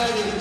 나가야 되니까.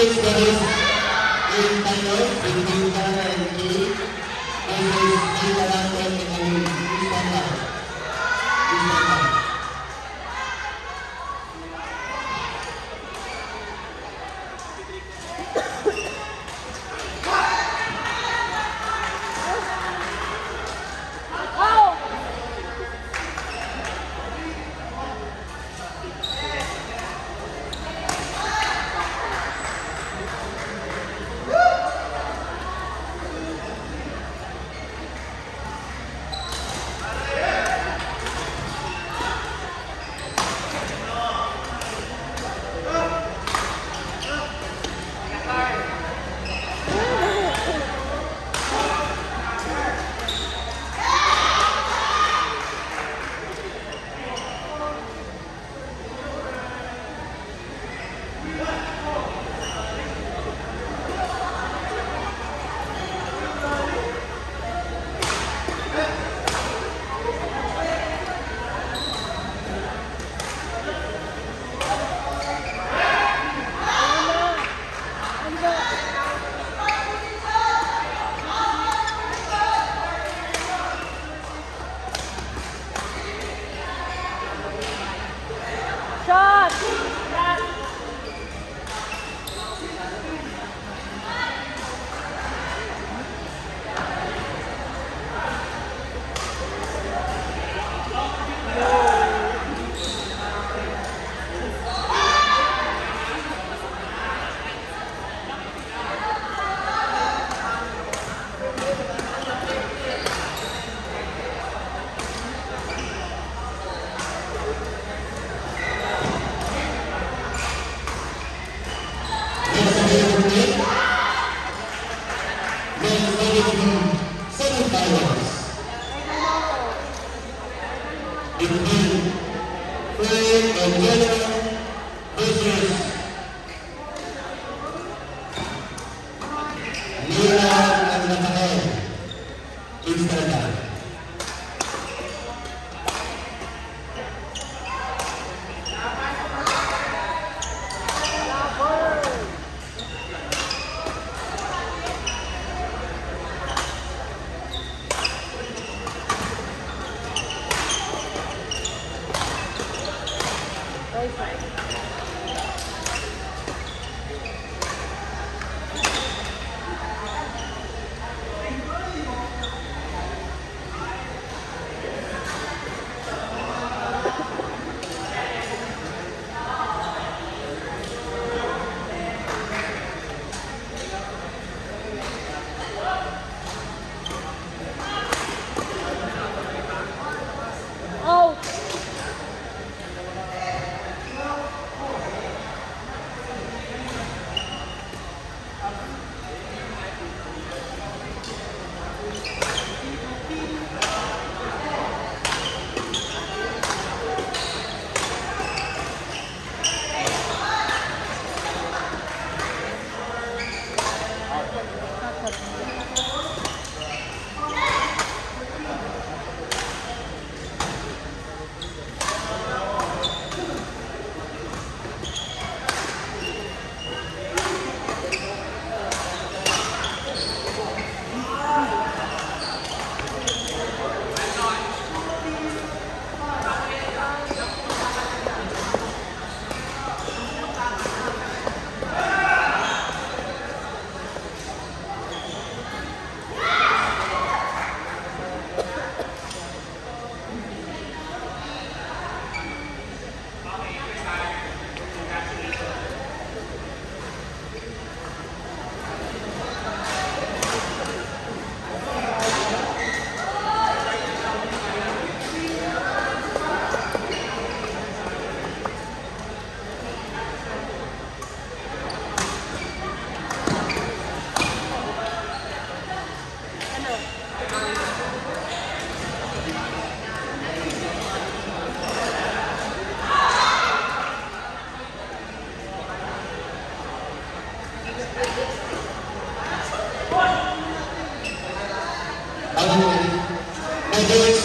Thank you. Nuggets, nuggets,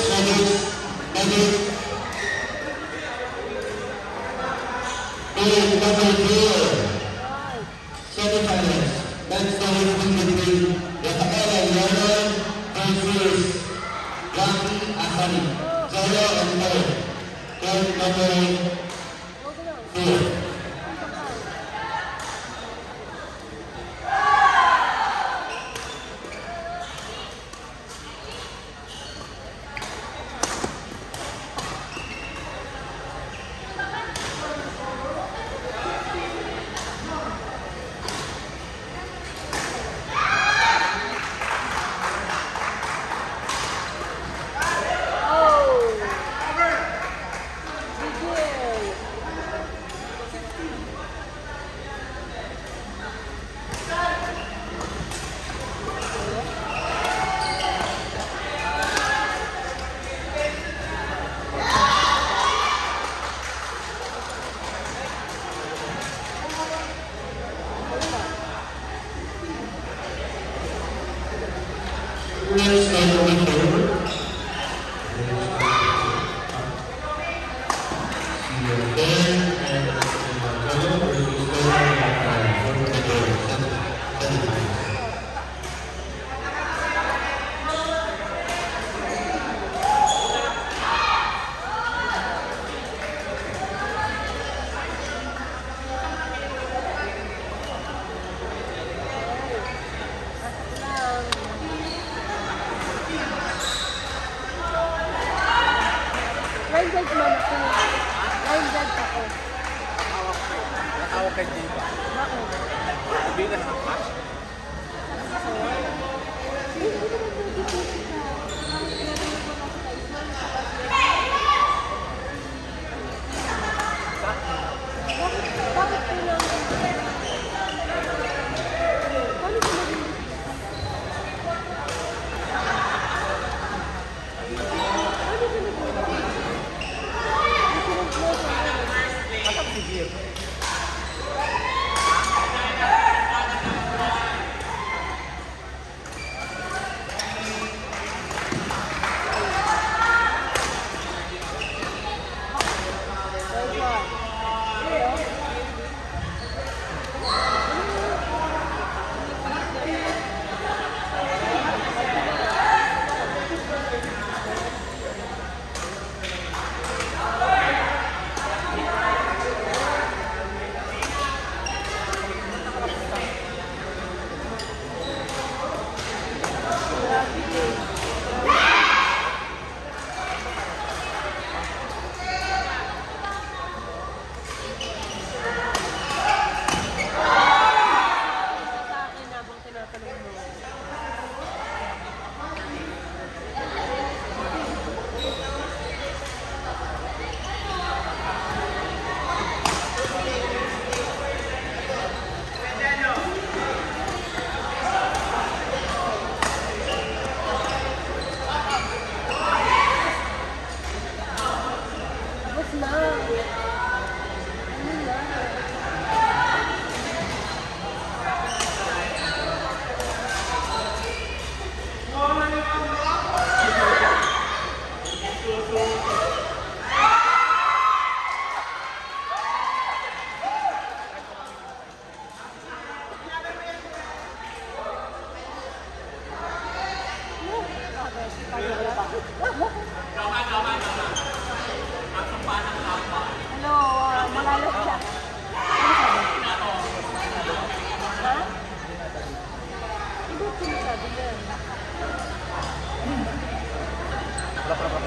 para, para.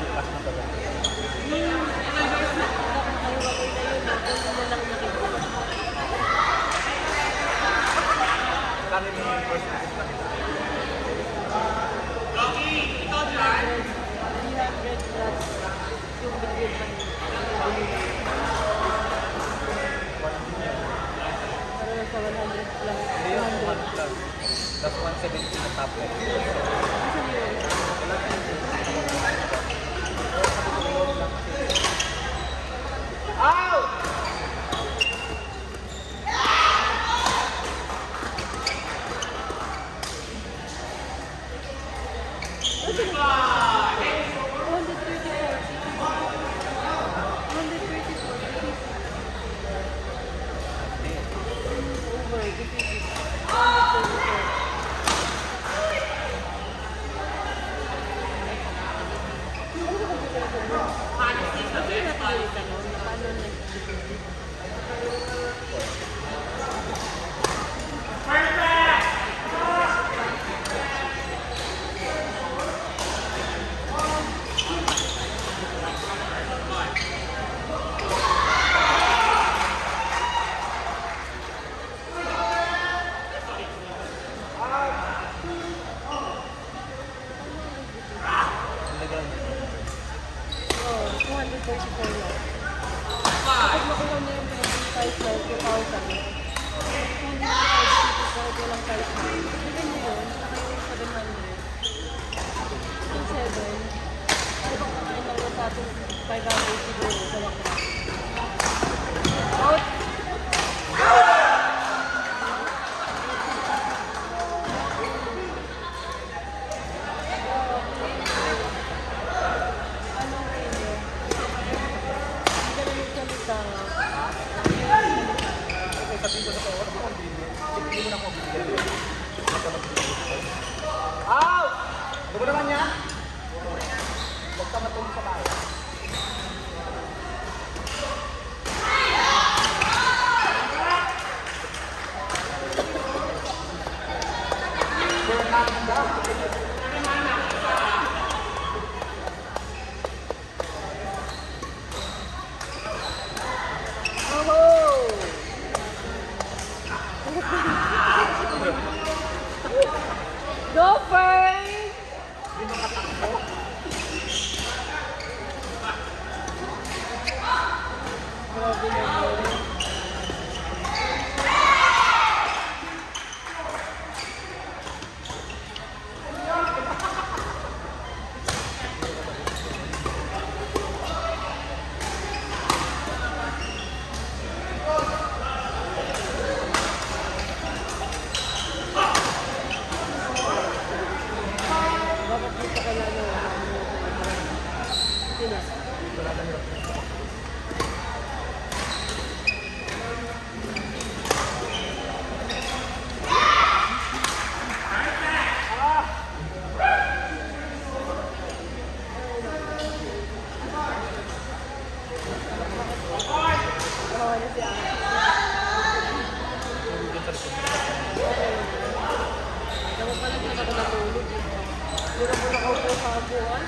Napakala na. Sino? Wala born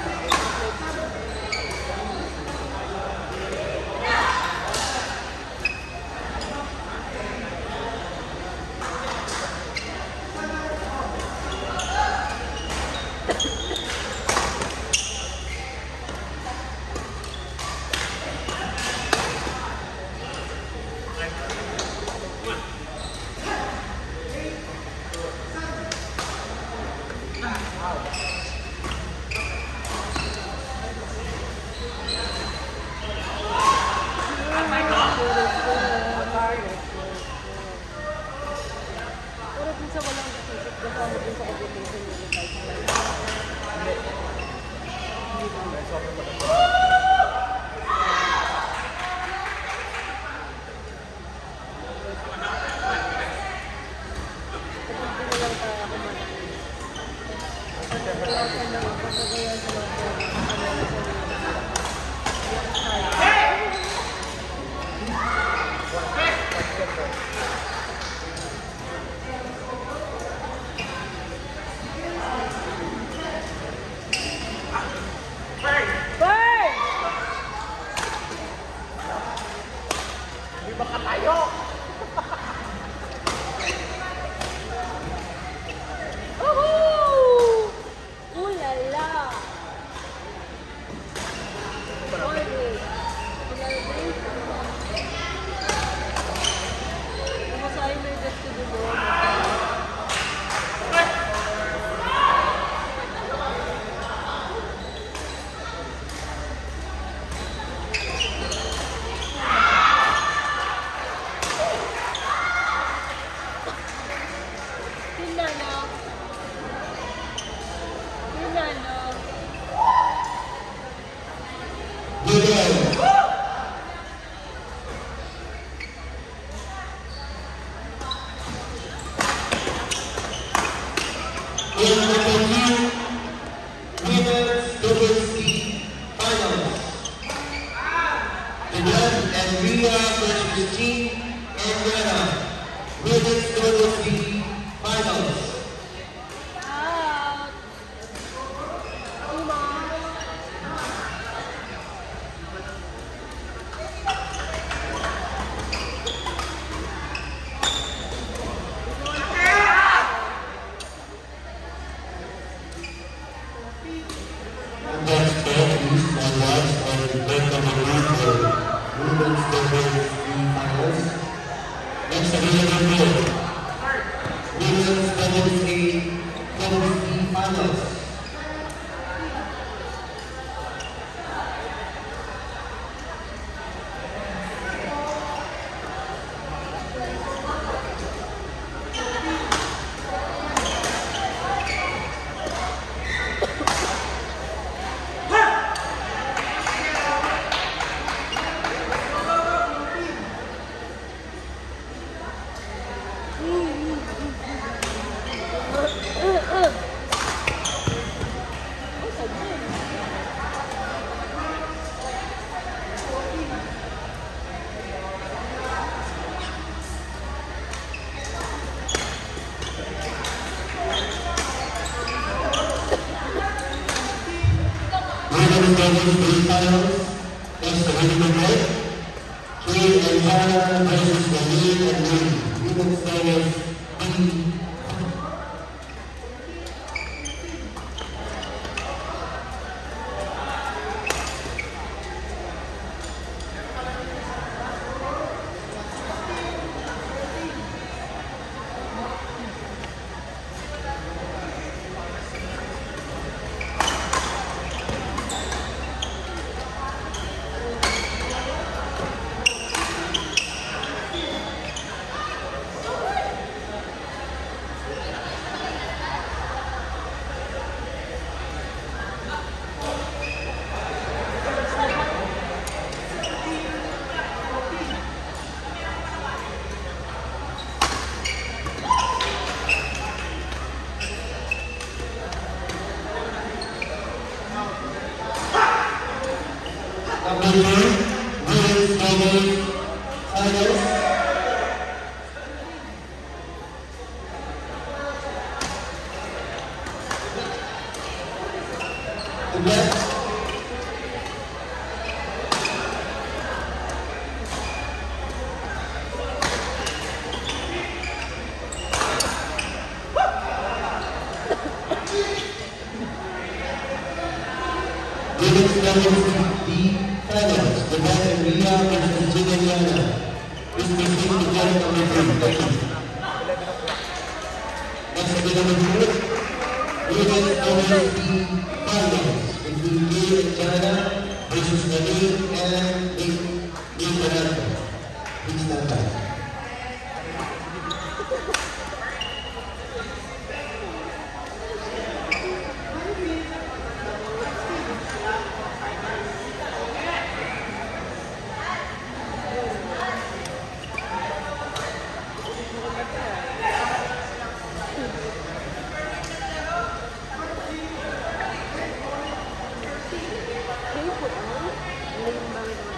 we will have versus the we and we. We will always be shape po. Ang bawal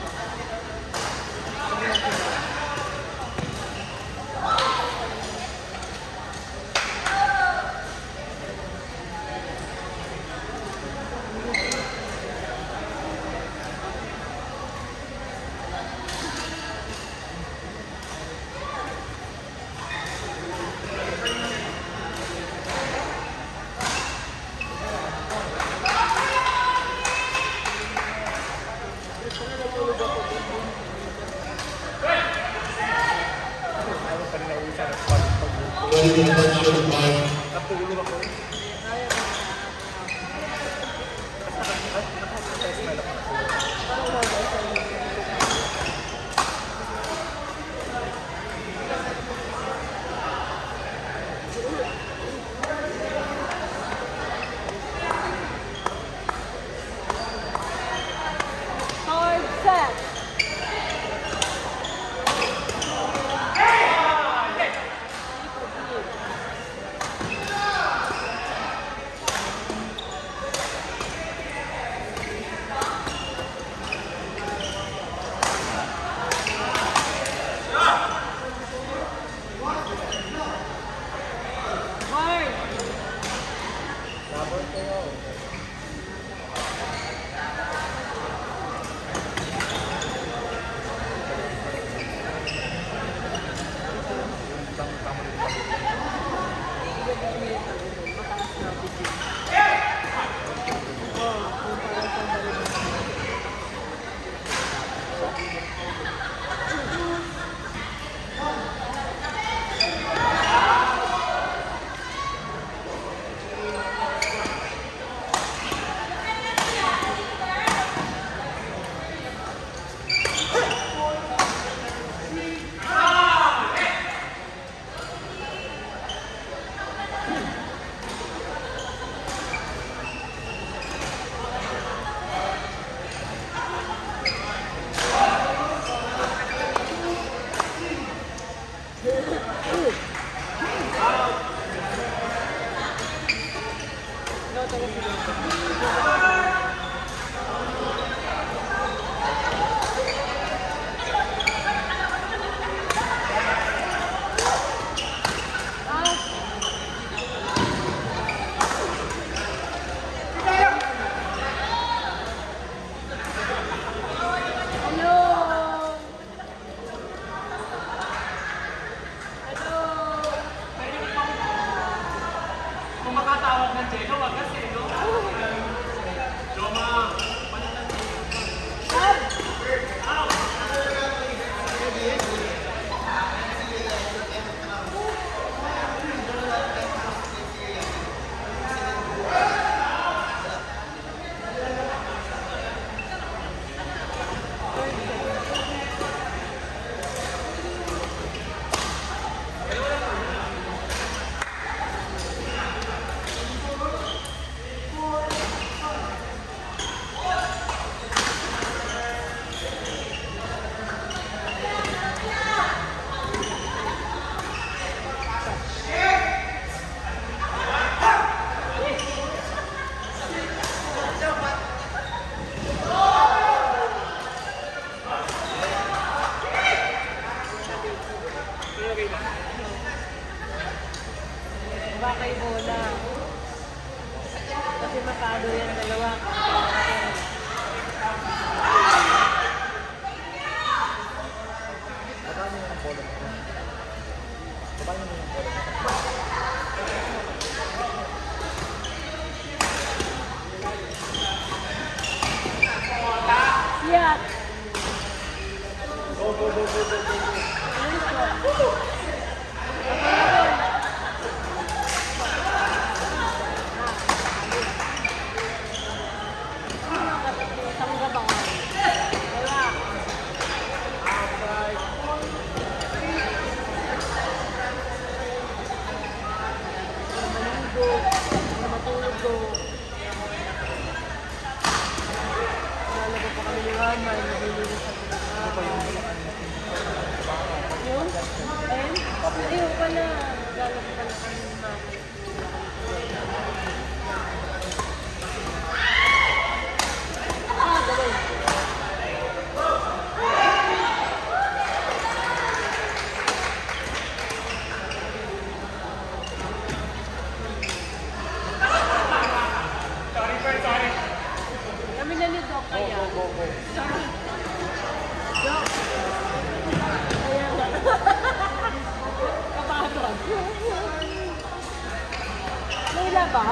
bỏ.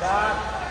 Đó.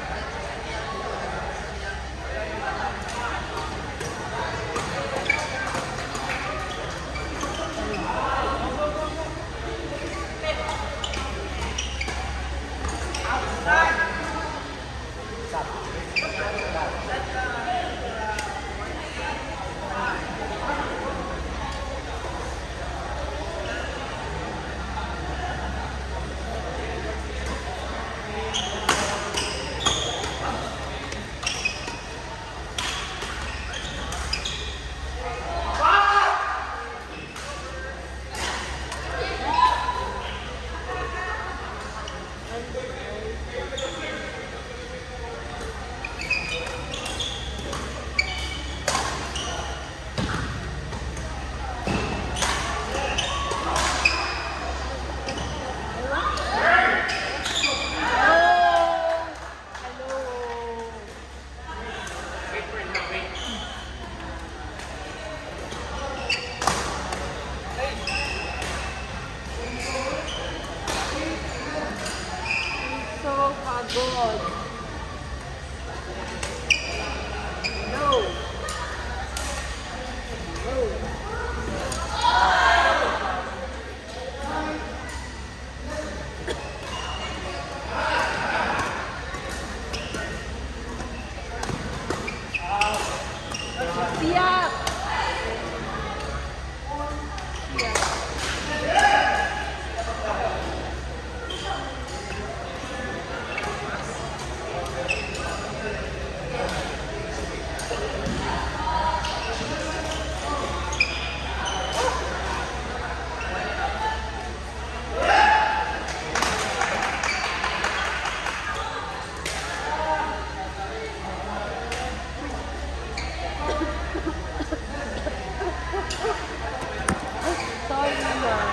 Bye.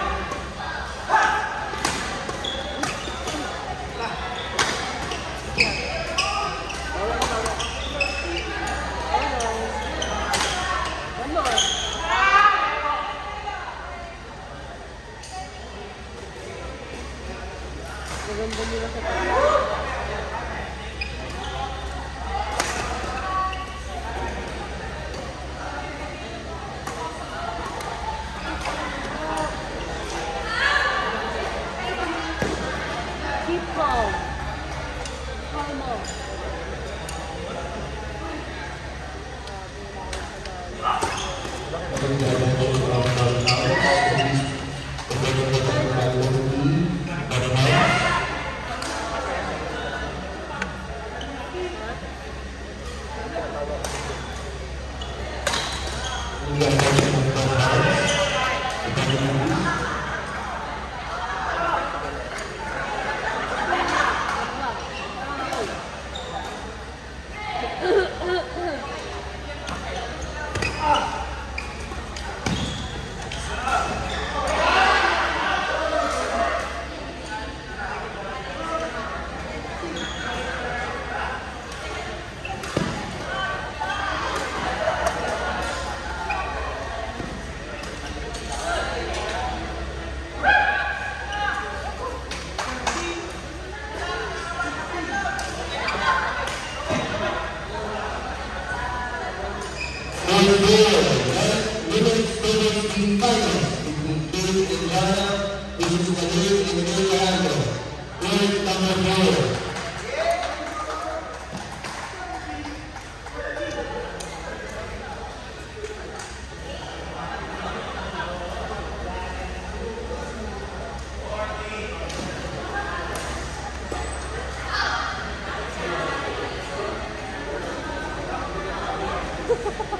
Ha ha ha ha!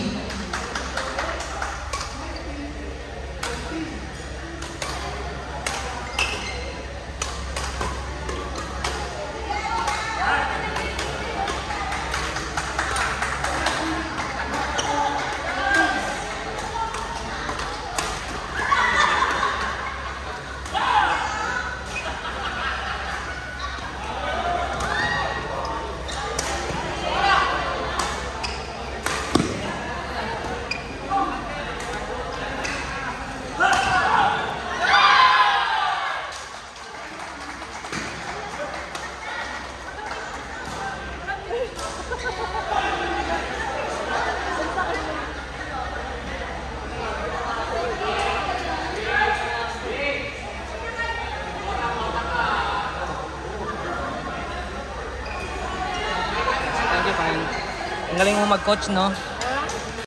こっちの。